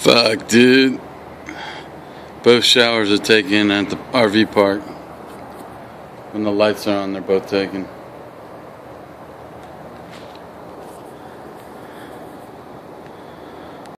Fuck, dude. Both showers are taken at the RV park. When the lights are on, they're both taken.